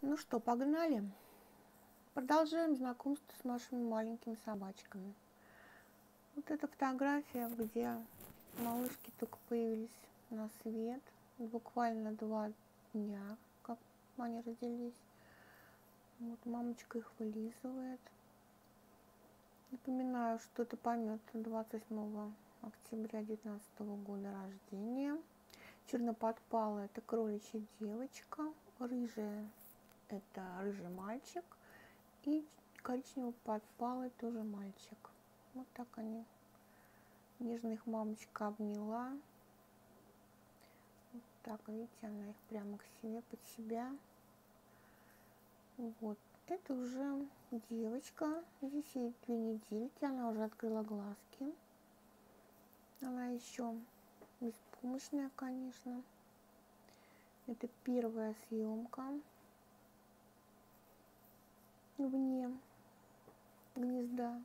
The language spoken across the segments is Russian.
Ну что, погнали? Продолжаем знакомство с нашими маленькими собачками. Вот эта фотография, где малышки только появились на свет. Буквально два дня, как они родились. Вот мамочка их вылизывает. Напоминаю, что это помет 28 октября 2019 года рождения. Черноподпалая это кроличья девочка, рыжая это рыжий мальчик и коричневый подпалый тоже мальчик. Вот так они. Нежно их мамочка обняла. Вот так, видите, она их прямо к себе, под себя. Вот. Это уже девочка. Здесь ей две недельки. Она уже открыла глазки. Она еще беспомощная, конечно. Это первая съемка вне гнезда.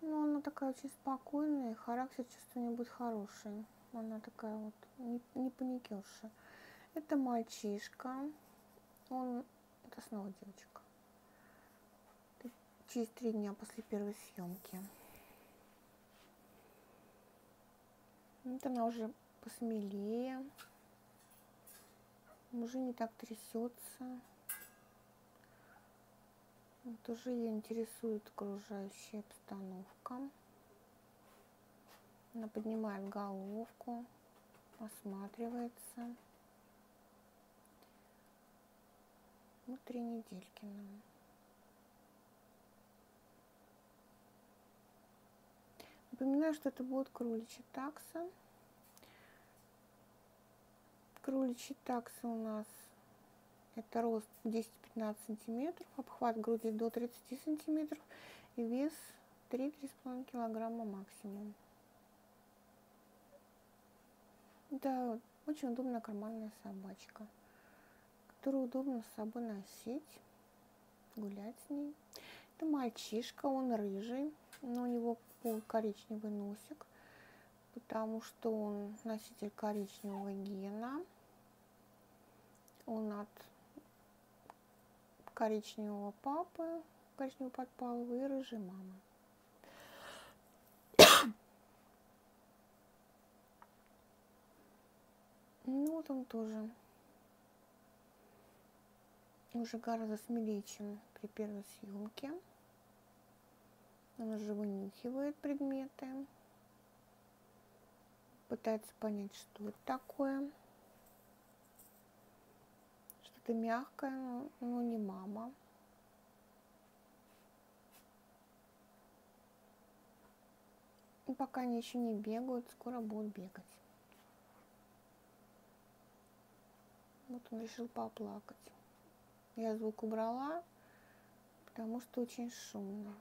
Ну, она такая очень спокойная, характер чувствую не будет хороший. Она такая вот, не, не паникерша. Это мальчишка. Он, это снова девочка. Через три дня после первой съемки. Вот она уже посмелее. Уже не так трясется. Вот уже ее интересует окружающая обстановка. Она поднимает головку, осматривается. Вот три недельки нам. Напоминаю, что это будет кроличья такса. Кроличья такса у нас это рост 10-15 сантиметров, обхват груди до 30 сантиметров и вес 3-3,5 килограмма максимум. Это очень удобная карманная собачка, которую удобно с собой носить, гулять с ней. Это мальчишка, он рыжий, но у него коричневый носик, потому что он носитель коричневого гена. Он от коричневого папы, коричневого подпалого и рыжей мамы. Ну он тоже уже гораздо смелее, чем при первой съемке. Он уже вынюхивает предметы, пытается понять, что это такое что мягкое, но не мама. И пока они еще не бегают, скоро будут бегать. Вот он решил поплакать. Я звук убрала, потому что очень шумно.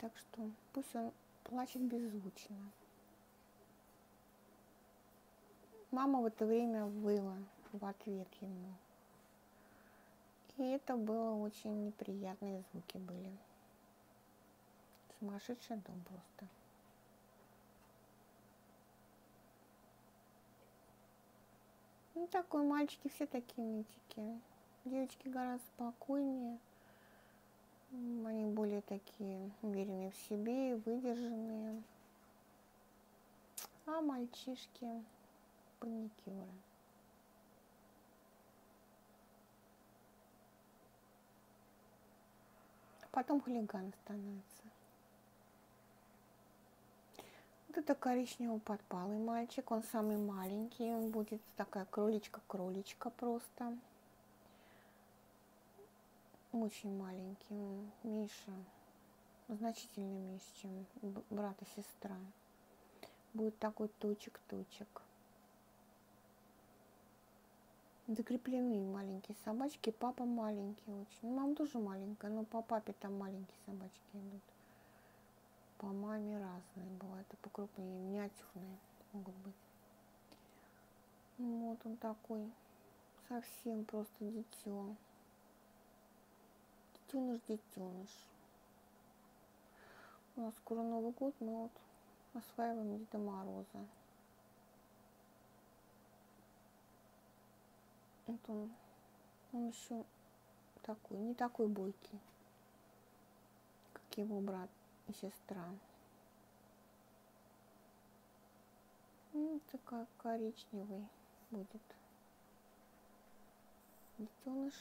Так что пусть он плачет беззвучно. Мама в это время выла в ответ ему. И это было очень неприятные звуки были. Сумасшедший дом просто. Ну, такой мальчики все такие нытики. Девочки гораздо спокойнее. Они более такие уверенные в себе, выдержанные. А мальчишки паникюра. А потом хулиган становится. Вот это коричневый подпалый мальчик, он самый маленький, он будет такая кроличка-кроличка просто. Очень маленький, он меньше, значительно меньше, чем брат и сестра. Будет такой точек-точек закреплены маленькие собачки. Папа маленький очень. Ну, мама тоже маленькая, но по папе там маленькие собачки идут. По маме разные бывают, и покрупнее, миниатюрные могут быть. Вот он такой, совсем просто дитё. Детеныш, детеныш. У нас скоро Новый год, мы вот осваиваем Деда Мороза. Он, он еще такой, не такой бойкий, как его брат и сестра. Ну, такая коричневый будет детеныш.